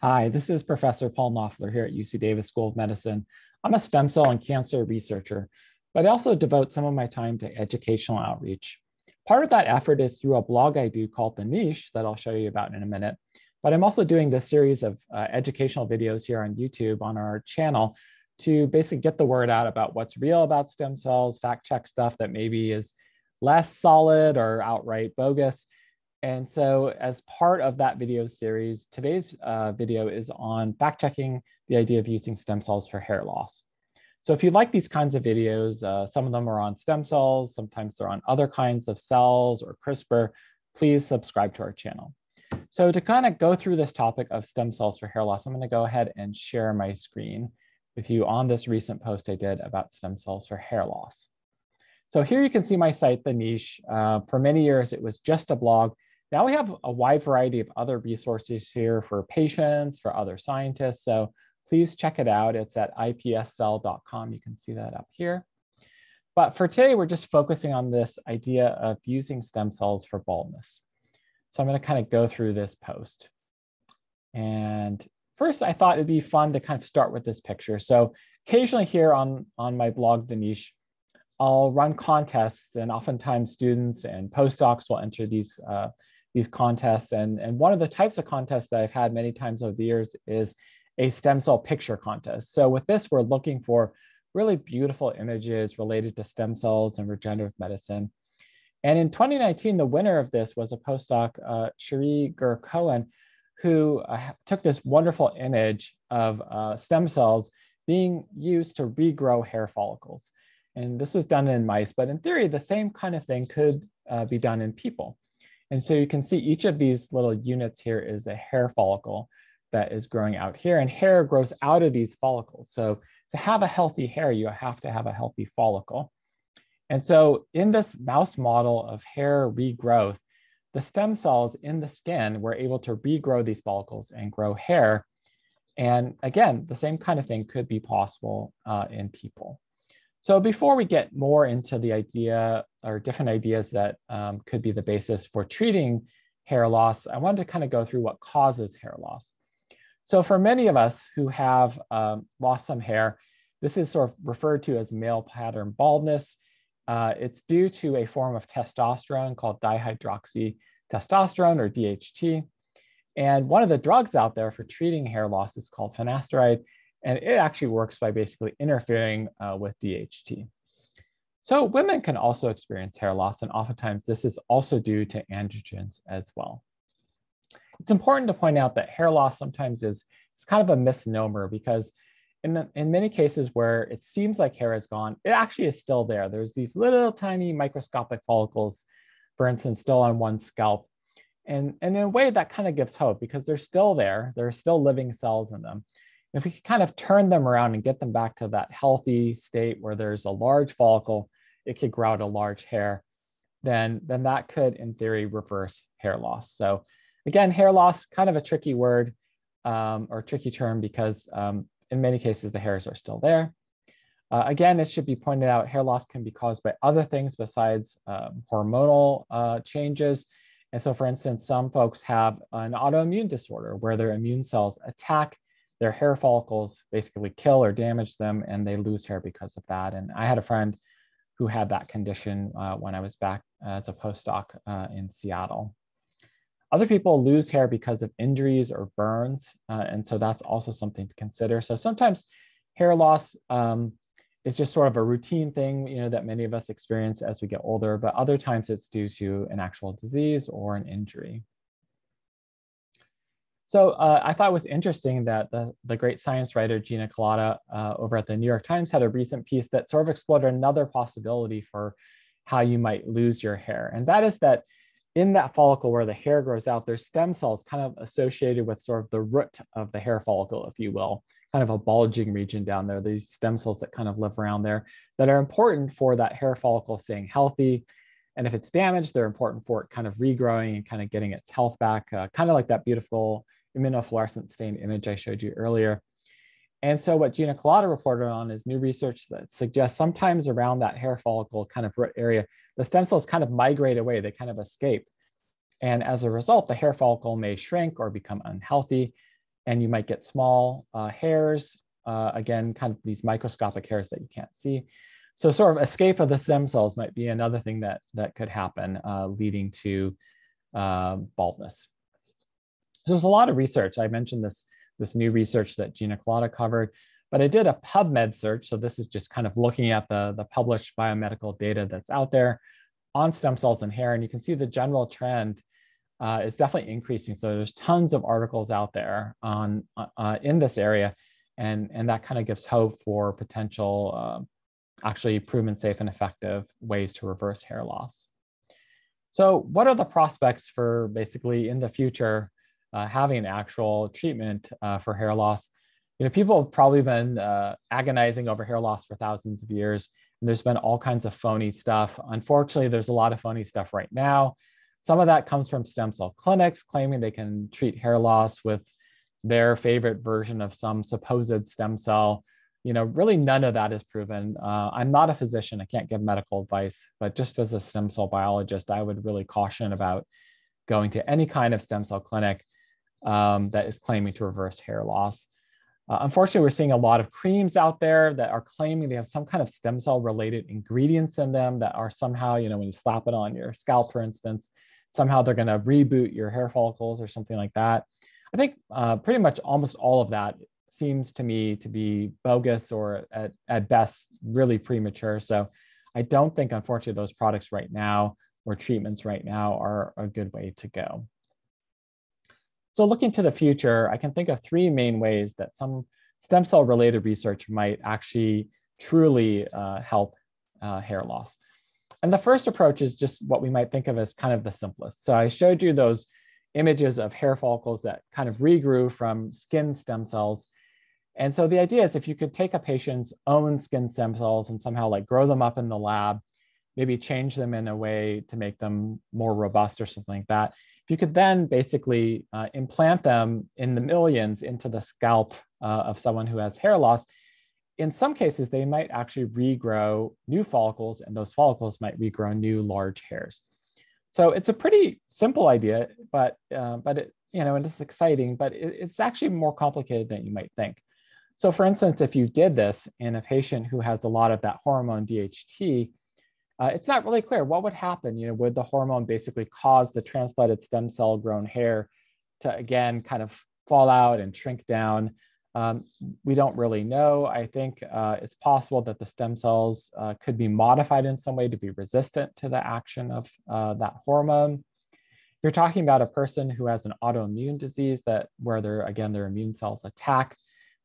Hi, this is Professor Paul Knoepfler here at UC Davis School of Medicine. I'm a stem cell and cancer researcher, but I also devote some of my time to educational outreach. Part of that effort is through a blog I do called The Niche that I'll show you about in a minute. But I'm also doing this series of uh, educational videos here on YouTube on our channel to basically get the word out about what's real about stem cells, fact check stuff that maybe is less solid or outright bogus, and so as part of that video series, today's uh, video is on fact checking the idea of using stem cells for hair loss. So if you like these kinds of videos, uh, some of them are on stem cells, sometimes they're on other kinds of cells or CRISPR, please subscribe to our channel. So to kind of go through this topic of stem cells for hair loss, I'm gonna go ahead and share my screen with you on this recent post I did about stem cells for hair loss. So here you can see my site, The Niche. Uh, for many years, it was just a blog now we have a wide variety of other resources here for patients, for other scientists. So please check it out. It's at ipscell.com. You can see that up here. But for today, we're just focusing on this idea of using stem cells for baldness. So I'm going to kind of go through this post. And first, I thought it'd be fun to kind of start with this picture. So occasionally here on, on my blog, The Niche, I'll run contests and oftentimes students and postdocs will enter these uh, these contests. And, and one of the types of contests that I've had many times over the years is a stem cell picture contest. So with this, we're looking for really beautiful images related to stem cells and regenerative medicine. And in 2019, the winner of this was a postdoc, uh, Shiri Gur Cohen, who uh, took this wonderful image of uh, stem cells being used to regrow hair follicles. And this was done in mice, but in theory, the same kind of thing could uh, be done in people. And so you can see each of these little units here is a hair follicle that is growing out here and hair grows out of these follicles. So to have a healthy hair, you have to have a healthy follicle. And so in this mouse model of hair regrowth, the stem cells in the skin were able to regrow these follicles and grow hair. And again, the same kind of thing could be possible uh, in people. So before we get more into the idea or different ideas that um, could be the basis for treating hair loss, I wanted to kind of go through what causes hair loss. So for many of us who have um, lost some hair, this is sort of referred to as male pattern baldness. Uh, it's due to a form of testosterone called dihydroxytestosterone or DHT. And one of the drugs out there for treating hair loss is called finasteride. And it actually works by basically interfering uh, with DHT. So women can also experience hair loss, and oftentimes this is also due to androgens as well. It's important to point out that hair loss sometimes is, is kind of a misnomer because in, in many cases where it seems like hair is gone, it actually is still there. There's these little tiny microscopic follicles, for instance, still on one scalp. And, and in a way that kind of gives hope because they're still there. There are still living cells in them if we could kind of turn them around and get them back to that healthy state where there's a large follicle, it could grow out a large hair, then, then that could, in theory, reverse hair loss. So again, hair loss, kind of a tricky word um, or tricky term because um, in many cases, the hairs are still there. Uh, again, it should be pointed out, hair loss can be caused by other things besides um, hormonal uh, changes. And so, for instance, some folks have an autoimmune disorder where their immune cells attack their hair follicles basically kill or damage them and they lose hair because of that. And I had a friend who had that condition uh, when I was back as a postdoc uh, in Seattle. Other people lose hair because of injuries or burns. Uh, and so that's also something to consider. So sometimes hair loss um, is just sort of a routine thing, you know, that many of us experience as we get older, but other times it's due to an actual disease or an injury. So uh, I thought it was interesting that the, the great science writer Gina Kolata uh, over at the New York Times had a recent piece that sort of explored another possibility for how you might lose your hair. And that is that in that follicle where the hair grows out, there's stem cells kind of associated with sort of the root of the hair follicle, if you will, kind of a bulging region down there, these stem cells that kind of live around there that are important for that hair follicle staying healthy. And if it's damaged, they're important for it kind of regrowing and kind of getting its health back, uh, kind of like that beautiful immunofluorescent stain image I showed you earlier. And so what Gina Kolata reported on is new research that suggests sometimes around that hair follicle kind of root area, the stem cells kind of migrate away, they kind of escape. And as a result, the hair follicle may shrink or become unhealthy. and you might get small uh, hairs, uh, again, kind of these microscopic hairs that you can't see. So sort of escape of the stem cells might be another thing that, that could happen, uh, leading to uh, baldness. There's a lot of research. I mentioned this, this new research that Gina Kolata covered, but I did a PubMed search. So this is just kind of looking at the, the published biomedical data that's out there on stem cells and hair. And you can see the general trend uh, is definitely increasing. So there's tons of articles out there on uh, in this area, and and that kind of gives hope for potential uh, actually proven safe and effective ways to reverse hair loss. So what are the prospects for basically in the future uh, having an actual treatment uh, for hair loss? You know, people have probably been agonizing over hair loss for thousands of years. And there's been all kinds of phony stuff. Unfortunately, there's a lot of phony stuff right now. Some of that comes from stem cell clinics claiming they can treat hair loss with their favorite version of some supposed stem cell. You know, really none of that is proven. Uh, I'm not a physician, I can't give medical advice, but just as a stem cell biologist, I would really caution about going to any kind of stem cell clinic um, that is claiming to reverse hair loss. Uh, unfortunately, we're seeing a lot of creams out there that are claiming they have some kind of stem cell related ingredients in them that are somehow, you know, when you slap it on your scalp, for instance, somehow they're going to reboot your hair follicles or something like that. I think uh, pretty much almost all of that seems to me to be bogus or at, at best really premature. So I don't think, unfortunately, those products right now or treatments right now are a good way to go. So looking to the future, I can think of three main ways that some stem cell related research might actually truly uh, help uh, hair loss. And the first approach is just what we might think of as kind of the simplest. So I showed you those images of hair follicles that kind of regrew from skin stem cells. And so the idea is if you could take a patient's own skin stem cells and somehow like grow them up in the lab, maybe change them in a way to make them more robust or something like that. If you could then basically uh, implant them in the millions into the scalp uh, of someone who has hair loss, in some cases, they might actually regrow new follicles, and those follicles might regrow new large hairs. So it's a pretty simple idea, but uh, but it you know and it's exciting, but it, it's actually more complicated than you might think. So for instance, if you did this in a patient who has a lot of that hormone DHT, uh, it's not really clear what would happen. You know, would the hormone basically cause the transplanted stem cell grown hair to again kind of fall out and shrink down? Um, we don't really know. I think uh, it's possible that the stem cells uh, could be modified in some way to be resistant to the action of uh, that hormone. If you're talking about a person who has an autoimmune disease that where their again their immune cells attack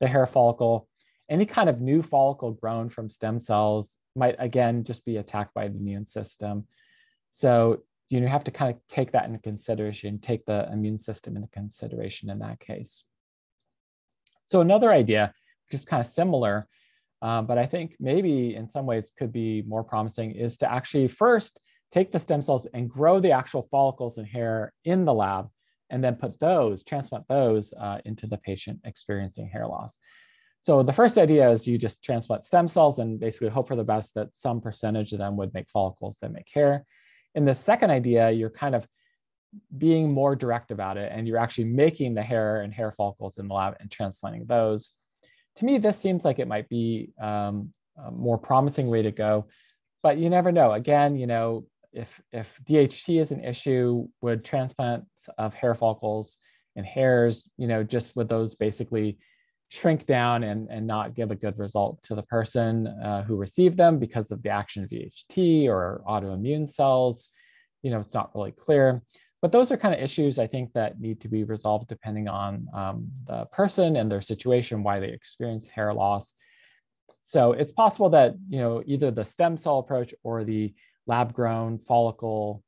the hair follicle, any kind of new follicle grown from stem cells might again just be attacked by the immune system. So you have to kind of take that into consideration, take the immune system into consideration in that case. So another idea, which is kind of similar, um, but I think maybe in some ways could be more promising, is to actually first take the stem cells and grow the actual follicles and hair in the lab, and then put those, transplant those uh, into the patient experiencing hair loss. So the first idea is you just transplant stem cells and basically hope for the best that some percentage of them would make follicles that make hair. In the second idea, you're kind of being more direct about it and you're actually making the hair and hair follicles in the lab and transplanting those. To me, this seems like it might be um, a more promising way to go, but you never know. Again, you know, if, if DHT is an issue, would transplants of hair follicles and hairs, you know, just would those basically shrink down and, and not give a good result to the person uh, who received them because of the action of DHT or autoimmune cells? You know, it's not really clear. But those are kind of issues I think that need to be resolved depending on um, the person and their situation, why they experience hair loss. So it's possible that you know either the stem cell approach or the lab-grown follicle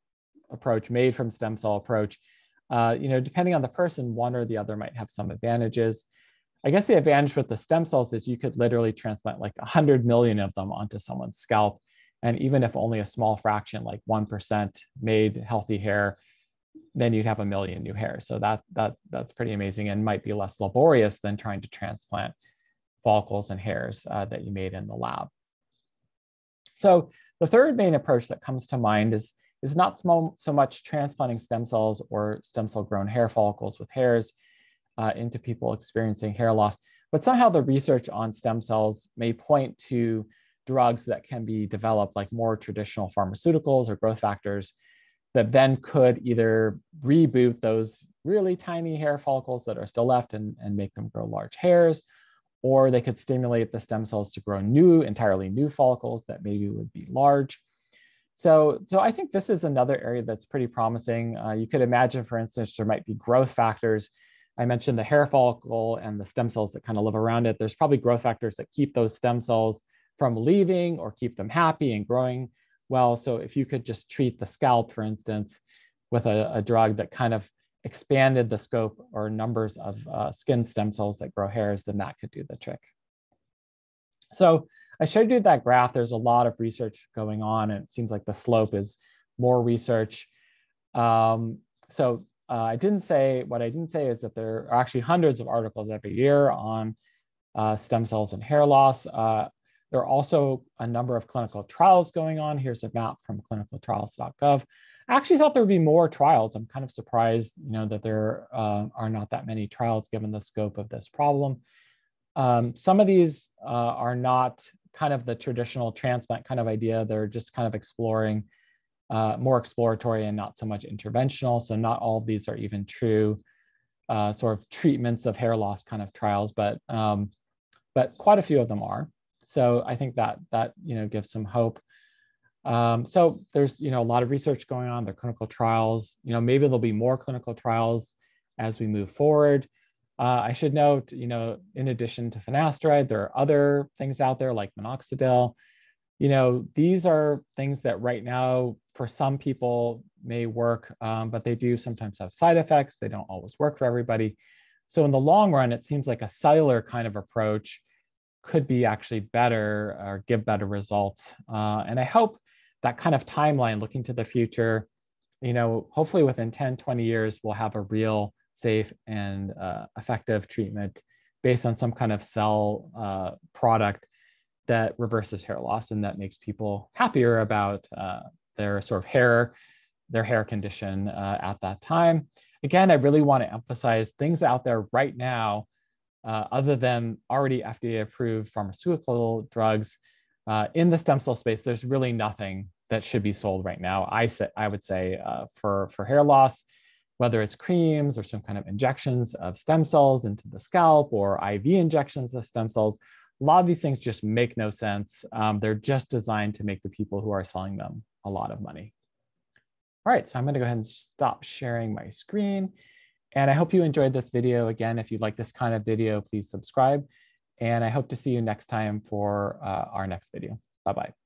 approach made from stem cell approach, uh, you know, depending on the person, one or the other might have some advantages. I guess the advantage with the stem cells is you could literally transplant like 100 million of them onto someone's scalp. And even if only a small fraction, like 1%, made healthy hair, then you'd have a million new hairs. So that that that's pretty amazing and might be less laborious than trying to transplant follicles and hairs uh, that you made in the lab. So the third main approach that comes to mind is, is not so, so much transplanting stem cells or stem cell grown hair follicles with hairs. Uh, into people experiencing hair loss. But somehow the research on stem cells may point to drugs that can be developed like more traditional pharmaceuticals or growth factors that then could either reboot those really tiny hair follicles that are still left and, and make them grow large hairs, or they could stimulate the stem cells to grow new, entirely new follicles that maybe would be large. So, so I think this is another area that's pretty promising. Uh, you could imagine, for instance, there might be growth factors. I mentioned the hair follicle and the stem cells that kind of live around it. There's probably growth factors that keep those stem cells from leaving or keep them happy and growing well. So if you could just treat the scalp, for instance, with a, a drug that kind of expanded the scope or numbers of uh, skin stem cells that grow hairs, then that could do the trick. So I showed you that graph. There's a lot of research going on, and it seems like the slope is more research. Um, so uh, I didn't say, what I didn't say is that there are actually hundreds of articles every year on uh, stem cells and hair loss. Uh, there are also a number of clinical trials going on. Here's a map from clinicaltrials.gov. I actually thought there would be more trials. I'm kind of surprised, you know, that there uh, are not that many trials given the scope of this problem. Um, some of these uh, are not kind of the traditional transplant kind of idea. They're just kind of exploring uh, more exploratory and not so much interventional. So not all of these are even true uh, sort of treatments of hair loss kind of trials, but um, but quite a few of them are. So I think that that you know gives some hope. Um, so there's you know a lot of research going on. There are clinical trials. You know maybe there'll be more clinical trials as we move forward. Uh, I should note, you know, in addition to finasteride, there are other things out there like minoxidil. You know, these are things that right now for some people may work, um, but they do sometimes have side effects. They don't always work for everybody. So in the long run, it seems like a cellular kind of approach could be actually better or give better results. Uh, and I hope that kind of timeline looking to the future, you know, hopefully within 10, 20 years, we'll have a real safe and uh, effective treatment based on some kind of cell uh, product that reverses hair loss and that makes people happier about uh, their sort of hair, their hair condition uh, at that time. Again, I really want to emphasize things out there right now uh, other than already FDA approved pharmaceutical drugs uh, in the stem cell space, there's really nothing that should be sold right now. I say, I would say uh, for, for hair loss, whether it's creams or some kind of injections of stem cells into the scalp or IV injections of stem cells, a lot of these things just make no sense. Um, they're just designed to make the people who are selling them a lot of money. All right, so I'm gonna go ahead and stop sharing my screen. And I hope you enjoyed this video. Again, if you like this kind of video, please subscribe. And I hope to see you next time for uh, our next video. Bye-bye.